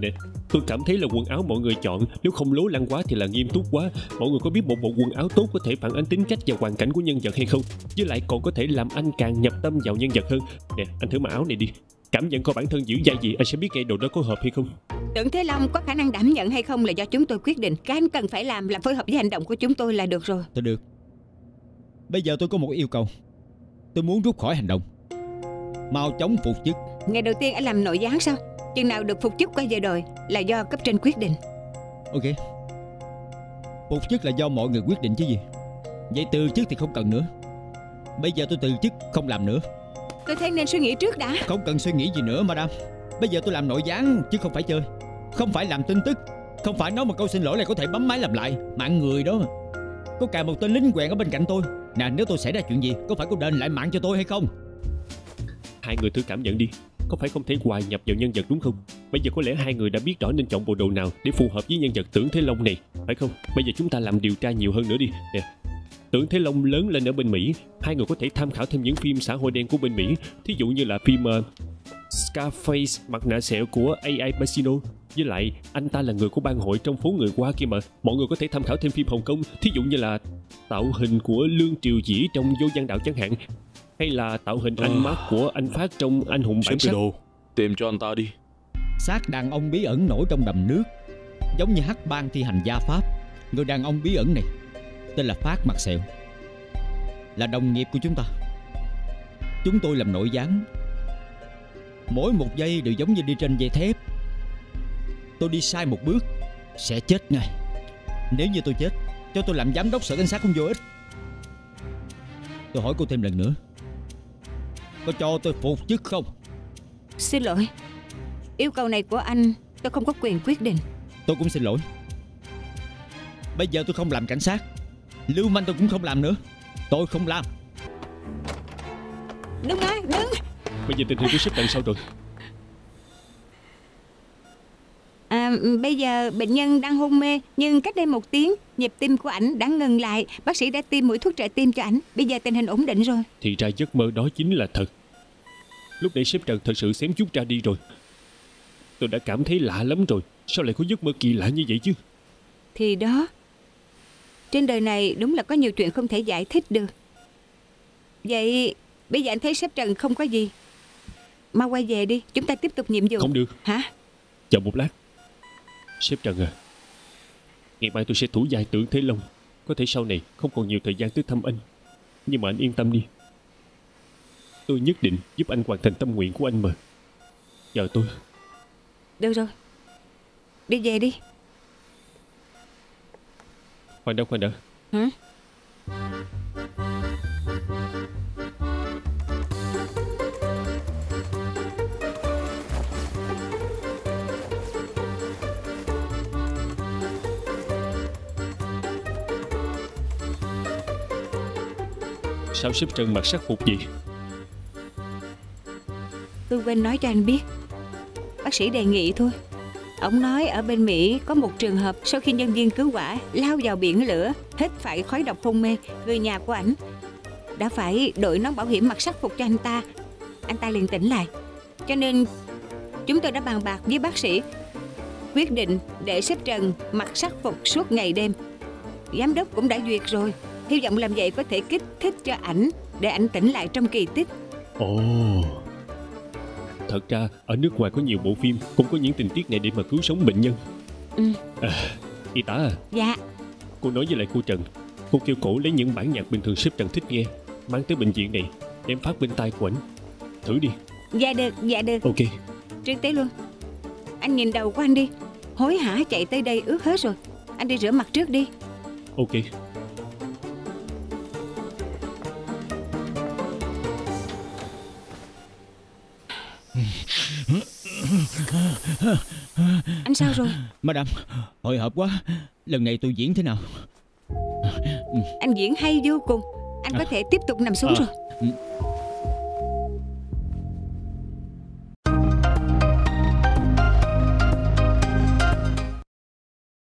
nè Tôi cảm thấy là quần áo mọi người chọn Nếu không lố lăng quá thì là nghiêm túc quá. Mọi người có biết một bộ quần áo tốt có thể phản ánh tính cách và hoàn cảnh của nhân vật hay không? Với lại còn có thể làm anh càng nhập tâm vào nhân vật hơn. Nè anh thử mặc áo này đi. Cảm nhận coi bản thân giữ dai gì Anh sẽ biết ngay đồ đó có hợp hay không. Tưởng Thế Long có khả năng đảm nhận hay không là do chúng tôi quyết định. Cái anh cần phải làm là phối hợp với hành động của chúng tôi là được rồi. Thôi được. Bây giờ tôi có một yêu cầu. Tôi muốn rút khỏi hành động. Mau chóng phục chức. Ngày đầu tiên anh làm nội gián sao Chừng nào được phục chức quay về đời Là do cấp trên quyết định. Ok. Phục chức là do mọi người quyết định chứ gì. Vậy từ chức thì không cần nữa. Bây giờ tôi từ chức không làm nữa. Tôi thấy nên suy nghĩ trước đã. Không cần suy nghĩ gì nữa madam. Bây giờ tôi làm nội gián chứ không phải chơi. Không phải làm tin tức. Không phải nói một câu xin lỗi là có thể bấm máy làm lại. Mạng người đó. Có cả một tên lính quèn ở bên cạnh tôi. Nè nếu tôi xảy ra chuyện gì Có phải cô đền lại mạng cho tôi hay không? Hai người thử cảm nhận đi có phải không thể hòa nhập vào nhân vật đúng không? Bây giờ có lẽ hai người đã biết rõ nên chọn bộ đồ nào Để phù hợp với nhân vật tưởng Thế Long này Phải không? Bây giờ chúng ta làm điều tra nhiều hơn nữa đi. Nè Tưởng Thế Long lớn lên ở bên Mỹ. Hai người có thể tham khảo thêm những phim xã hội đen của bên Mỹ Thí dụ như là phim uh, Scarface Mặt nạ sẹo của A.I. Pacino. Với lại anh ta là người của ban hội trong phố người qua kia mà Mọi người có thể tham khảo thêm phim Hồng Kông Thí dụ như là tạo hình của Lương Triều Dĩ trong Vô Gian Đạo chẳng hạn. Hay là tạo hình anh Mark của anh Phát trong Anh Hùng Bản Sắc? đồ Tìm cho anh ta đi. Xác đàn ông bí ẩn nổi trong đầm nước. Giống như hắc bang thi hành gia pháp. Người đàn ông bí ẩn này Tên là Phát Mặt Sẹo. Là đồng nghiệp của chúng ta. Chúng tôi làm nội gián. Mỗi một giây đều giống như đi trên dây thép. Tôi đi sai một bước Sẽ chết ngay. Nếu như tôi chết Cho tôi làm giám đốc sở cảnh sát không vô ích. Tôi hỏi cô thêm lần nữa Có cho tôi phục chức không? Xin lỗi. Yêu cầu này của anh tôi không có quyền quyết định. Tôi cũng xin lỗi. Bây giờ tôi không làm cảnh sát. Lưu manh tôi cũng không làm nữa. Tôi không làm. Đứng đó đứng. Bây giờ tình hình của sếp đằng sau rồi? À, Bây giờ bệnh nhân đang hôn mê Nhưng cách đây một tiếng Nhịp tim của ảnh đã ngừng lại. Bác sĩ đã tiêm mũi thuốc trợ tim cho ảnh. Bây giờ tình hình ổn định rồi. Thì ra giấc mơ đó chính là thật Lúc nãy sếp Trần thật sự xém chút ra đi rồi. Tôi đã cảm thấy lạ lắm rồi. Sao lại có giấc mơ kỳ lạ như vậy chứ? Thì đó. Trên đời này đúng là có nhiều chuyện không thể giải thích được. Vậy bây giờ anh thấy sếp Trần không có gì. Mau quay về đi. Chúng ta tiếp tục nhiệm vụ. Không được. Hả? Chờ một lát. Sếp Trần à Ngày mai tôi sẽ thủ dài tưởng Thế Long. Có thể sau này không còn nhiều thời gian tới thăm anh. Nhưng mà anh yên tâm đi Tôi nhất định giúp anh hoàn thành tâm nguyện của anh mà. Chờ tôi. Được rồi. Đi về đi. Khoan đã khoan đã. Hả Sao sếp Trần mặc sắc phục gì Tôi quên nói cho anh biết Bác sĩ đề nghị thôi Ông nói ở bên Mỹ có một trường hợp sau khi nhân viên cứu hỏa lao vào biển lửa, hít phải khói độc hôn mê, người nhà của ảnh đã phải đội nón bảo hiểm mặc sắc phục cho anh ta. Anh ta liền tỉnh lại. Cho nên chúng tôi đã bàn bạc với bác sĩ quyết định để xếp Trần mặc sắc phục suốt ngày đêm. Giám đốc cũng đã duyệt rồi. Hy vọng làm vậy có thể kích thích cho ảnh để ảnh tỉnh lại trong kỳ tích. Ồ Thật ra ở nước ngoài có nhiều bộ phim Cũng có những tình tiết này để mà cứu sống bệnh nhân. Ừ. à, Y tá à. Dạ, Cô nói với lại cô Trần. Cô kêu cổ lấy những bản nhạc bình thường sếp Trần thích nghe Mang tới bệnh viện này Đem phát bên tai của ảnh Thử đi. Dạ được, dạ được. Ok. Trước tế luôn. Anh nhìn đầu của anh đi. Hối hả chạy tới đây ướt hết rồi. Anh đi rửa mặt trước đi. Ok Anh sao rồi? Madam Hồi hộp quá. Lần này tôi diễn thế nào? Anh diễn hay vô cùng. Anh có thể tiếp tục nằm xuống À. rồi. Ừ.